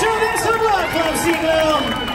Show them some love, Club Seagull!